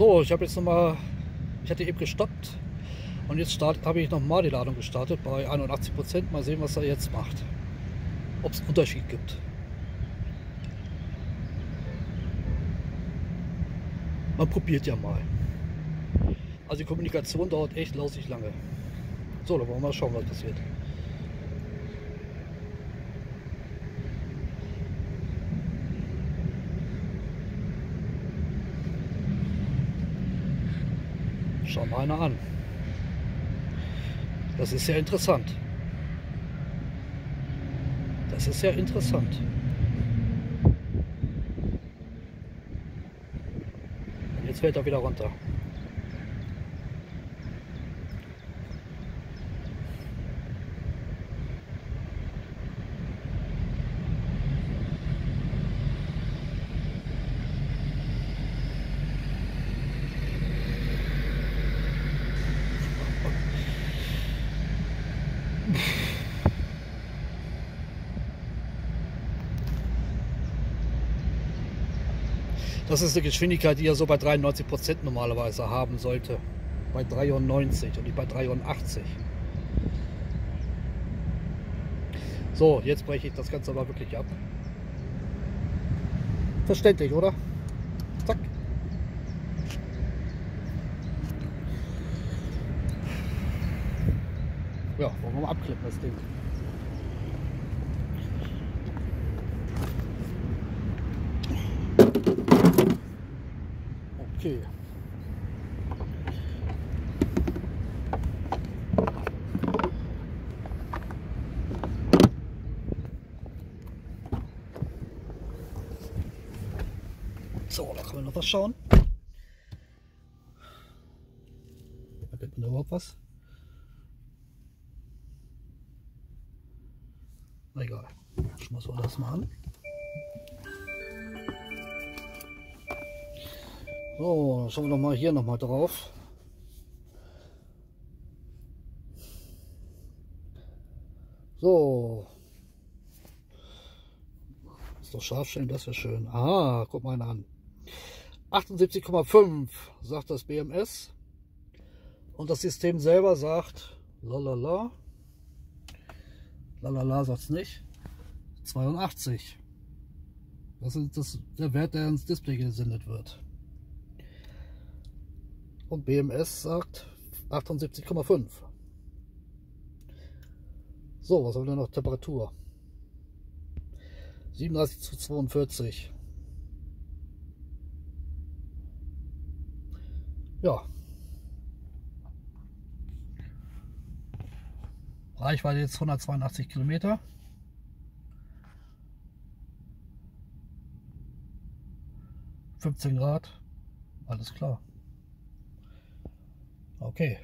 So, ich habe jetzt nochmal, ich hatte eben gestoppt und jetzt habe ich nochmal die Ladung gestartet bei 81 Prozent. Mal sehen, was er jetzt macht. Ob es einen Unterschied gibt. Man probiert ja mal. Also die Kommunikation dauert echt lausig lange. So, da wollen wir mal schauen, was passiert. Schau mal einer an. Das ist ja interessant. Das ist ja interessant. Und jetzt fällt er wieder runter. Das ist eine Geschwindigkeit, die er so bei 93 Prozent normalerweise haben sollte. Bei 93 und nicht bei 83. So, jetzt breche ich das Ganze aber wirklich ab. Verständlich, oder? Zack. Ja, wollen wir mal abklippen, das Ding. Okay. So, da kann man noch was schauen. Erkennt man überhaupt was? Na egal. Schmeißen wir das mal an. So, schauen wir noch mal hier noch mal drauf. So. Ist doch scharf stellen, das wäre schön. Aha, guck mal an. 78,5 sagt das BMS. Und das System selber sagt, lalala, lalala sagt es nicht, 82. Das ist das, der Wert, der ins Display gesendet wird und BMS sagt 78,5. So, was haben wir noch? Temperatur. 37 zu 42. Ja. Reichweite jetzt 182 Kilometer. Fünfzehn Grad, alles klar. Okay